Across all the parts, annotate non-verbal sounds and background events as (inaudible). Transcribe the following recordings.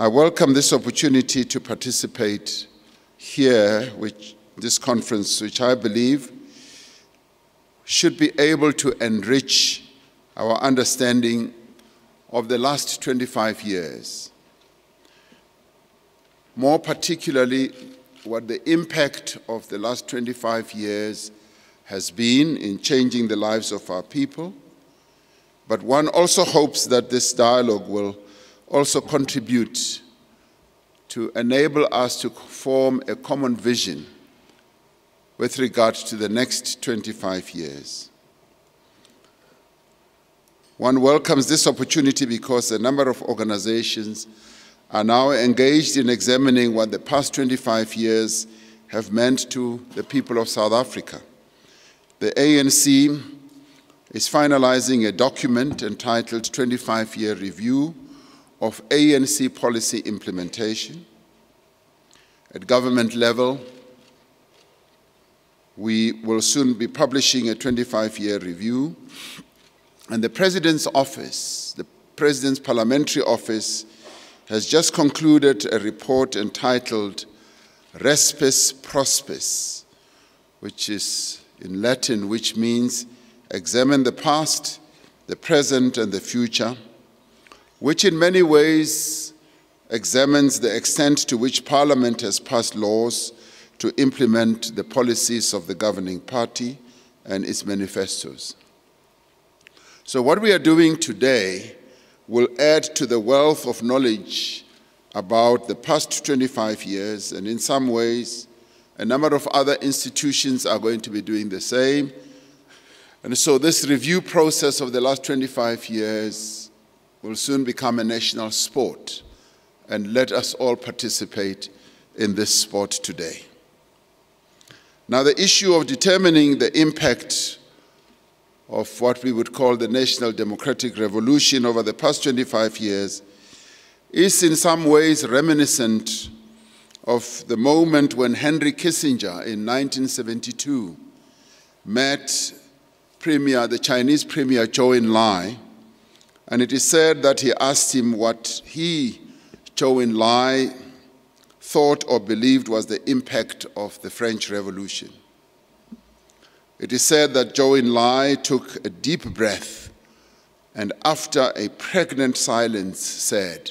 I welcome this opportunity to participate here, which this conference, which I believe should be able to enrich our understanding of the last 25 years. More particularly, what the impact of the last 25 years has been in changing the lives of our people. But one also hopes that this dialogue will also contribute to enable us to form a common vision with regard to the next 25 years. One welcomes this opportunity because a number of organizations are now engaged in examining what the past 25 years have meant to the people of South Africa. The ANC is finalizing a document entitled 25 Year Review of ANC Policy Implementation. At government level, we will soon be publishing a 25 year review. And the President's Office, the President's Parliamentary Office, has just concluded a report entitled Respice Prospice, which is in Latin, which means examine the past, the present, and the future, which in many ways examines the extent to which Parliament has passed laws to implement the policies of the governing party and its manifestos. So, what we are doing today will add to the wealth of knowledge about the past 25 years, and in some ways, a number of other institutions are going to be doing the same. And so, this review process of the last 25 years will soon become a national sport, and let us all participate in this sport today. Now, the issue of determining the impact of what we would call the national democratic revolution over the past 25 years is in some ways reminiscent of the moment when Henry Kissinger in 1972 met Premier, the Chinese Premier Zhou Enlai, and it is said that he asked him what he, Zhou Enlai, thought or believed was the impact of the French Revolution. It is said that Zhou Enlai took a deep breath and, after a pregnant silence, said,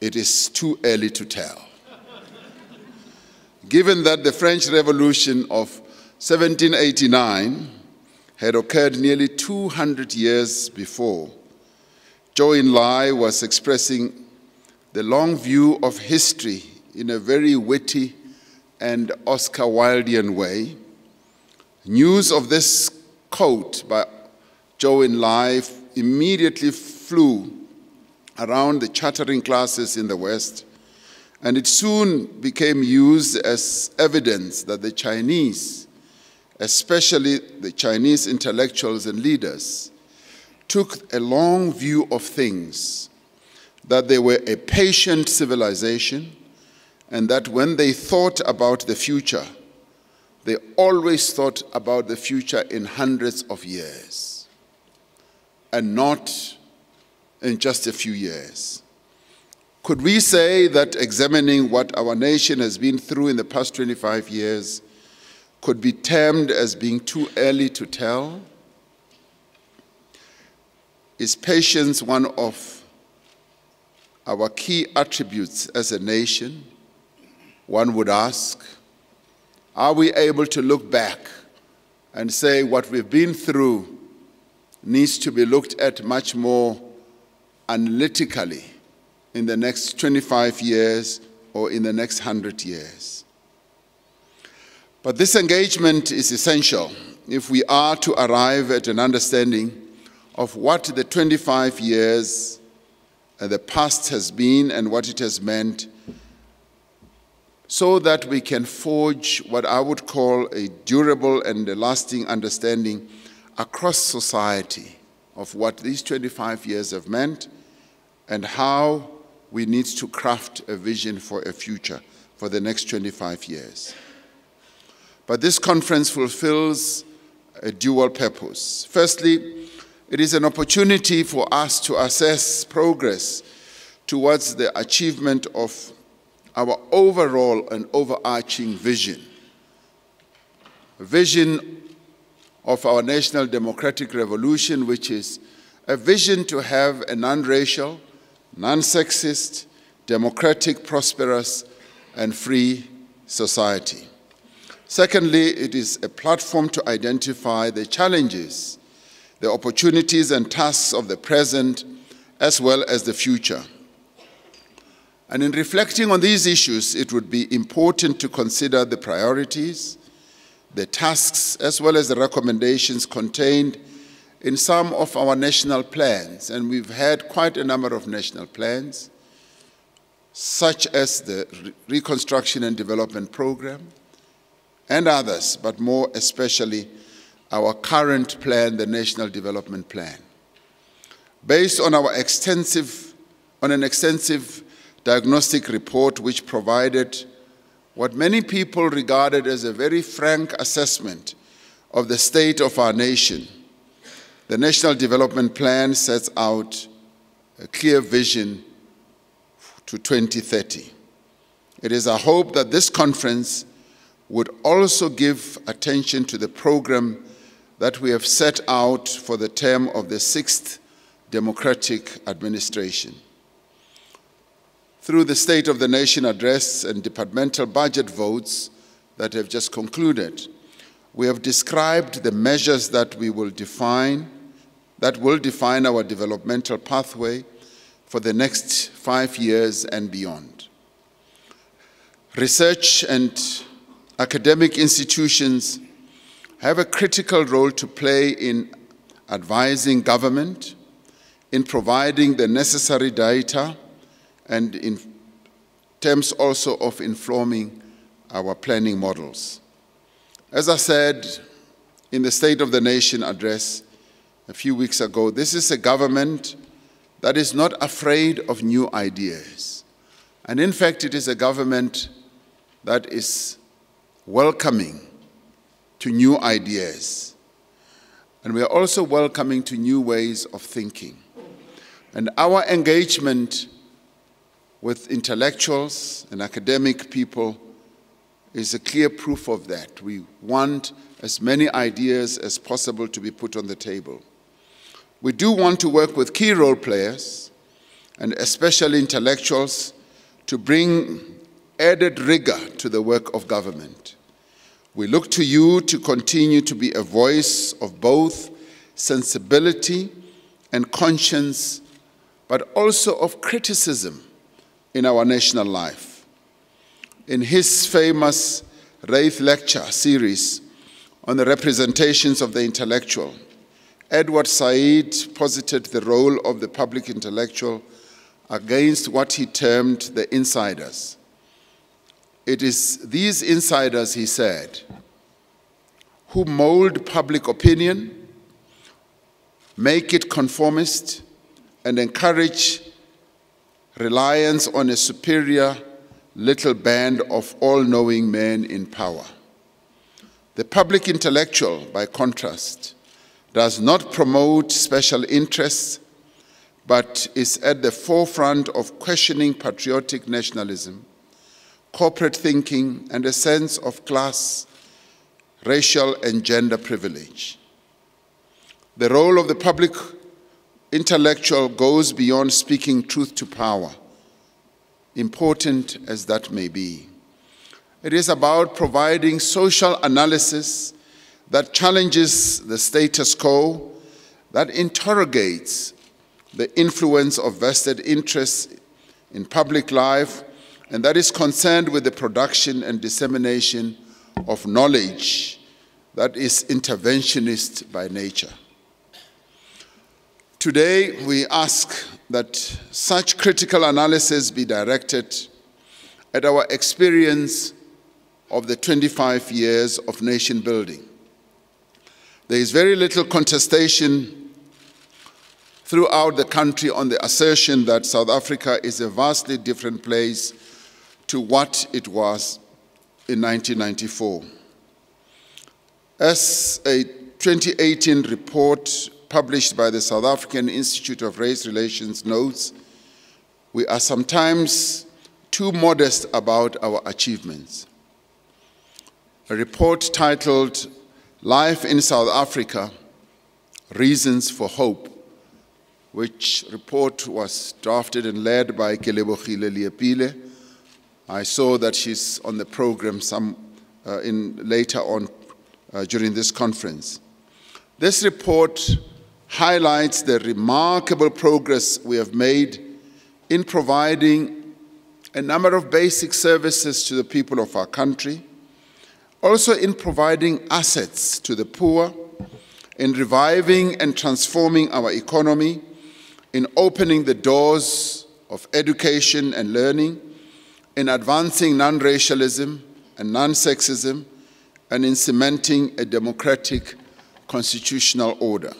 It is too early to tell. (laughs) Given that the French Revolution of 1789 had occurred nearly 200 years before, Zhou Enlai was expressing the long view of history in a very witty and Oscar Wildean way. News of this quote by Zhou Enlai immediately flew around the chattering classes in the West, and it soon became used as evidence that the Chinese, especially the Chinese intellectuals and leaders, took a long view of things, that they were a patient civilization, and that when they thought about the future, they always thought about the future in hundreds of years and not in just a few years. Could we say that examining what our nation has been through in the past 25 years could be termed as being too early to tell? Is patience one of our key attributes as a nation? One would ask. Are we able to look back and say what we've been through needs to be looked at much more analytically in the next 25 years or in the next 100 years? But this engagement is essential if we are to arrive at an understanding of what the 25 years uh, the past has been and what it has meant so that we can forge what I would call a durable and a lasting understanding across society of what these 25 years have meant and how we need to craft a vision for a future for the next 25 years. But this conference fulfills a dual purpose. Firstly, it is an opportunity for us to assess progress towards the achievement of our overall and overarching vision. A vision of our national democratic revolution, which is a vision to have a non racial, non sexist, democratic, prosperous, and free society. Secondly, it is a platform to identify the challenges, the opportunities, and tasks of the present as well as the future. And in reflecting on these issues, it would be important to consider the priorities, the tasks, as well as the recommendations contained in some of our national plans. And we've had quite a number of national plans, such as the Reconstruction and Development Program and others, but more especially our current plan, the National Development Plan. Based on our extensive, on an extensive diagnostic report which provided what many people regarded as a very frank assessment of the state of our nation. The National Development Plan sets out a clear vision to 2030. It is our hope that this conference would also give attention to the program that we have set out for the term of the sixth democratic administration. Through the State of the Nation address and departmental budget votes that have just concluded, we have described the measures that we will define, that will define our developmental pathway for the next five years and beyond. Research and academic institutions have a critical role to play in advising government, in providing the necessary data, and in terms also of informing our planning models. As I said in the State of the Nation address a few weeks ago, this is a government that is not afraid of new ideas. And in fact, it is a government that is welcoming to new ideas. And we are also welcoming to new ways of thinking. And our engagement with intellectuals and academic people is a clear proof of that. We want as many ideas as possible to be put on the table. We do want to work with key role players and especially intellectuals to bring added rigor to the work of government. We look to you to continue to be a voice of both sensibility and conscience, but also of criticism in our national life. In his famous Reith Lecture series on the representations of the intellectual, Edward Said posited the role of the public intellectual against what he termed the insiders. It is these insiders, he said, who mold public opinion, make it conformist, and encourage reliance on a superior little band of all knowing men in power. The public intellectual, by contrast, does not promote special interests, but is at the forefront of questioning patriotic nationalism, corporate thinking, and a sense of class, racial, and gender privilege. The role of the public intellectual goes beyond speaking truth to power, important as that may be. It is about providing social analysis that challenges the status quo, that interrogates the influence of vested interests in public life, and that is concerned with the production and dissemination of knowledge that is interventionist by nature. Today, we ask that such critical analysis be directed at our experience of the 25 years of nation building. There is very little contestation throughout the country on the assertion that South Africa is a vastly different place to what it was in 1994. As a 2018 report published by the South African Institute of Race Relations notes, we are sometimes too modest about our achievements. A report titled Life in South Africa Reasons for Hope, which report was drafted and led by Kelebogile Leepile. I saw that she's on the program some uh, in later on uh, during this conference. This report highlights the remarkable progress we have made in providing a number of basic services to the people of our country, also in providing assets to the poor, in reviving and transforming our economy, in opening the doors of education and learning, in advancing non racialism and non sexism, and in cementing a democratic constitutional order.